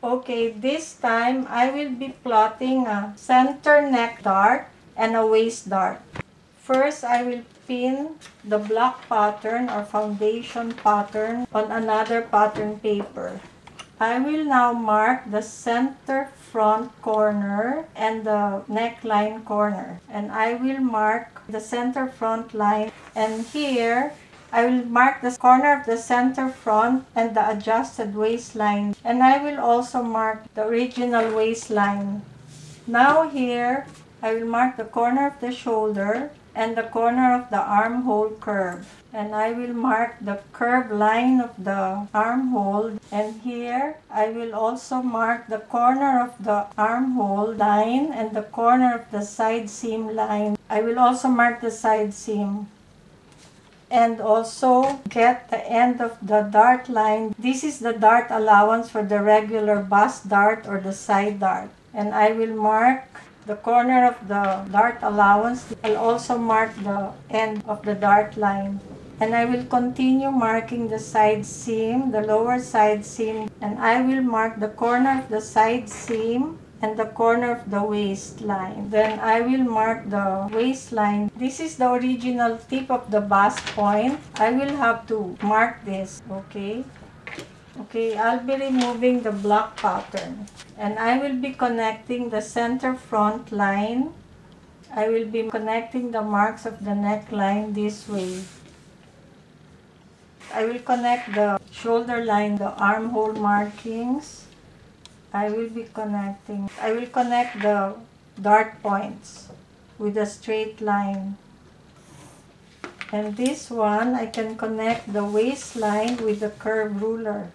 Okay, this time I will be plotting a center neck dart and a waist dart. First, I will pin the block pattern or foundation pattern on another pattern paper. I will now mark the center front corner and the neckline corner. And I will mark the center front line. And here, I will mark the corner of the center front and the adjusted waistline. And I will also mark the original waistline. Now here, I will mark the corner of the shoulder and the corner of the armhole curve. And I will mark the curve line of the armhole. And here, I will also mark the corner of the armhole line and the corner of the side seam line. I will also mark the side seam. And also get the end of the dart line. This is the dart allowance for the regular bust dart or the side dart. And I will mark the corner of the dart allowance. I'll also mark the end of the dart line. And I will continue marking the side seam, the lower side seam, and I will mark the corner of the side seam and the corner of the waistline. Then I will mark the waistline. This is the original tip of the bust point. I will have to mark this, okay? Okay, I'll be removing the block pattern and I will be connecting the center front line. I will be connecting the marks of the neckline this way. I will connect the shoulder line, the armhole markings. I will be connecting. I will connect the dart points with a straight line. And this one, I can connect the waistline with the curve ruler.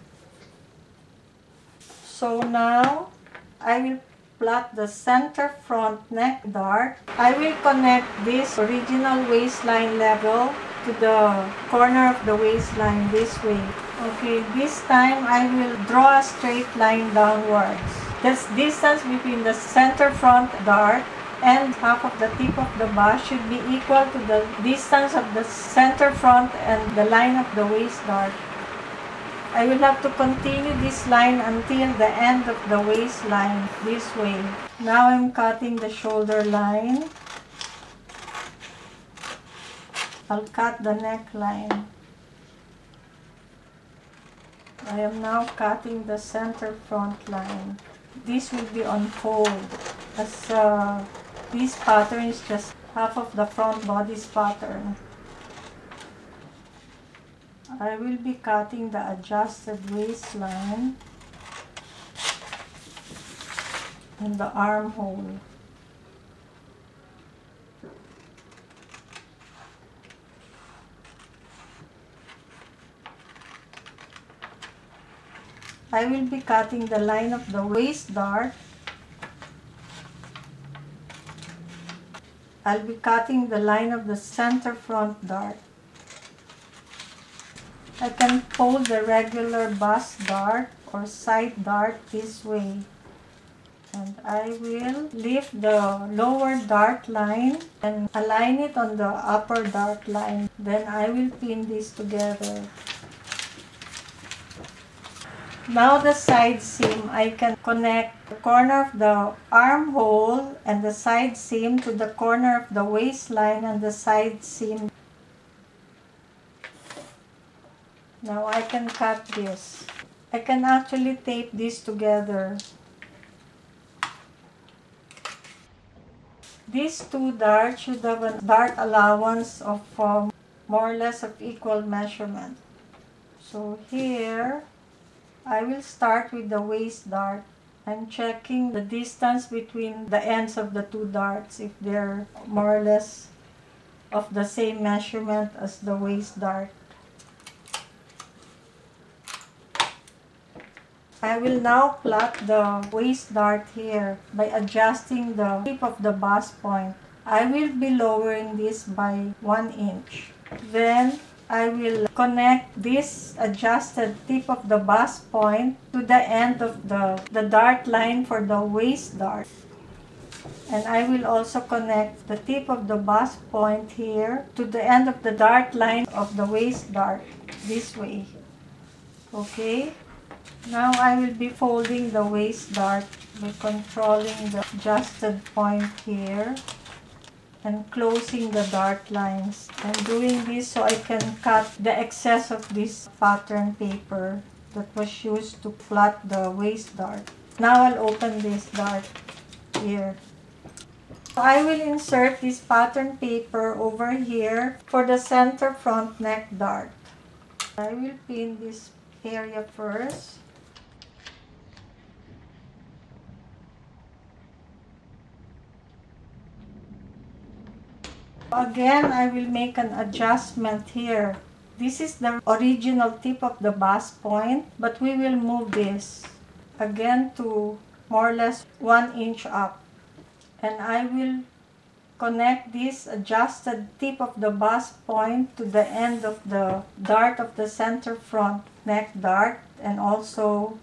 So now, I will plot the center front neck dart. I will connect this original waistline level to the corner of the waistline this way. Okay, this time I will draw a straight line downwards. This distance between the center front dart and half of the tip of the bust should be equal to the distance of the center front and the line of the waist dart. I will have to continue this line until the end of the waistline this way. Now I'm cutting the shoulder line. I'll cut the neckline. I am now cutting the center front line. This will be on fold as uh, this pattern is just half of the front body's pattern. I will be cutting the adjusted waistline and the armhole. I will be cutting the line of the waist dart. I'll be cutting the line of the center front dart. I can fold the regular bust dart or side dart this way. And I will lift the lower dart line and align it on the upper dart line. Then I will pin this together. Now the side seam, I can connect the corner of the armhole and the side seam to the corner of the waistline and the side seam Now I can cut this. I can actually tape this together. These two darts should have a dart allowance of um, more or less of equal measurement. So here, I will start with the waist dart. I'm checking the distance between the ends of the two darts if they're more or less of the same measurement as the waist dart. I will now plot the waist dart here by adjusting the tip of the bust point. I will be lowering this by 1 inch. Then I will connect this adjusted tip of the bust point to the end of the, the dart line for the waist dart. And I will also connect the tip of the bust point here to the end of the dart line of the waist dart this way. Okay? Now I will be folding the waist dart by controlling the adjusted point here and closing the dart lines. I'm doing this so I can cut the excess of this pattern paper that was used to plot the waist dart. Now I'll open this dart here. I will insert this pattern paper over here for the center front neck dart. I will pin this area first. Again, I will make an adjustment here. This is the original tip of the bust point, but we will move this again to more or less 1 inch up. And I will connect this adjusted tip of the bust point to the end of the dart of the center front neck dart and also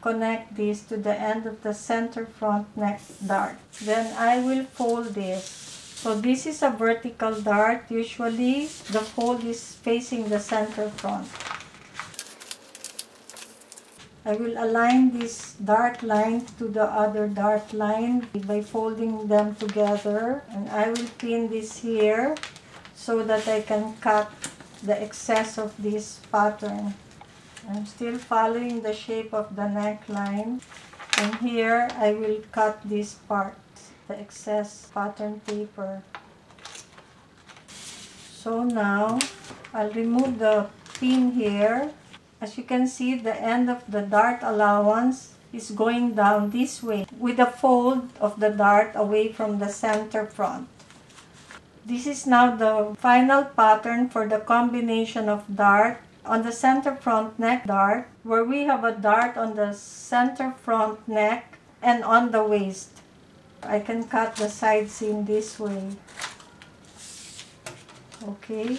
connect this to the end of the center front neck dart. Then I will fold this. So this is a vertical dart. Usually the fold is facing the center front. I will align this dart line to the other dart line by folding them together and I will pin this here so that I can cut the excess of this pattern. I'm still following the shape of the neckline and here I will cut this part, the excess pattern paper. So now I'll remove the pin here as you can see, the end of the dart allowance is going down this way with the fold of the dart away from the center front. This is now the final pattern for the combination of dart on the center front neck dart where we have a dart on the center front neck and on the waist. I can cut the side seam this way. Okay.